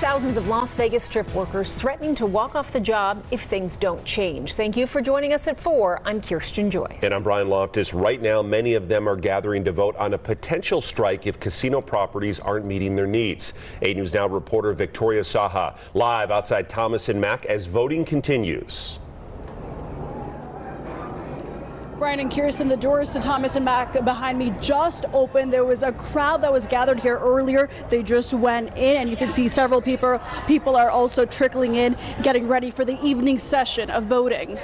Thousands of Las Vegas strip workers threatening to walk off the job if things don't change. Thank you for joining us at 4. I'm Kirsten Joyce. And I'm Brian Loftus. Right now, many of them are gathering to vote on a potential strike if casino properties aren't meeting their needs. 8 News Now reporter Victoria Saha live outside Thomas and Mack as voting continues. Brian and Kirsten, the doors to Thomas and Mack behind me just opened. There was a crowd that was gathered here earlier. They just went in, and you can see several people. People are also trickling in, getting ready for the evening session of voting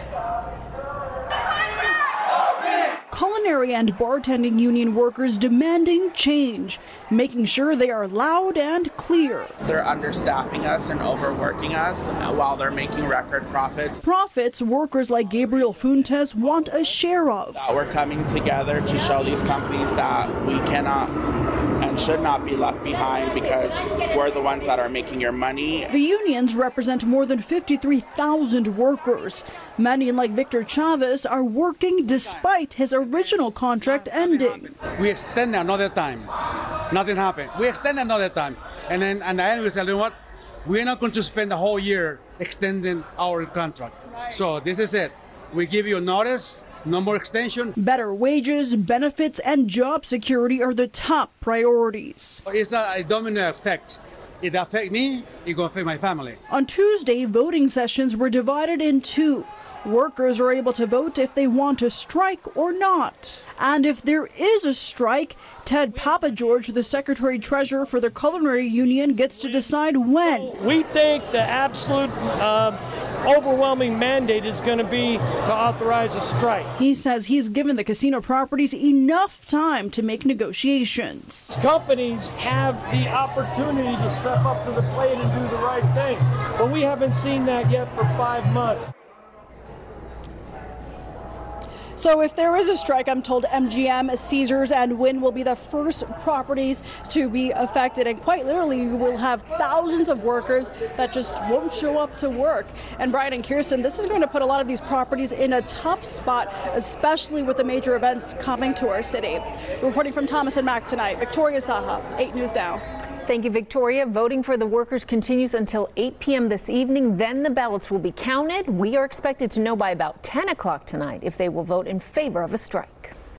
culinary and bartending union workers demanding change, making sure they are loud and clear. They're understaffing us and overworking us while they're making record profits. Profits workers like Gabriel Fuentes want a share of. We're coming together to show these companies that we cannot and should not be left behind because we're the ones that are making your money. The unions represent more than 53,000 workers. Many, like Victor Chavez, are working despite his original contract ending. We extend another time. Nothing happened. We extend another time. And then and the end we said, you know what? We're not going to spend the whole year extending our contract. So this is it. We give you notice no more extension. Better wages, benefits, and job security are the top priorities. It's a domino effect. It affects me, it will affect my family. On Tuesday, voting sessions were divided in two. Workers are able to vote if they want to strike or not. And if there is a strike, Ted Pappageorge, the Secretary Treasurer for the Culinary Union, gets to decide when. We think the absolute uh, overwhelming mandate is going to be to authorize a strike. He says he's given the casino properties enough time to make negotiations. Companies have the opportunity to step up to the plate and do the right thing, but we haven't seen that yet for five months. So if there is a strike, I'm told MGM, Caesars, and Wynn will be the first properties to be affected. And quite literally, you will have thousands of workers that just won't show up to work. And Brian and Kirsten, this is going to put a lot of these properties in a tough spot, especially with the major events coming to our city. Reporting from Thomas and Mack tonight, Victoria Saha, 8 News Now. Thank you, Victoria. Voting for the workers continues until 8 p.m. this evening. Then the ballots will be counted. We are expected to know by about 10 o'clock tonight if they will vote in favor of a strike.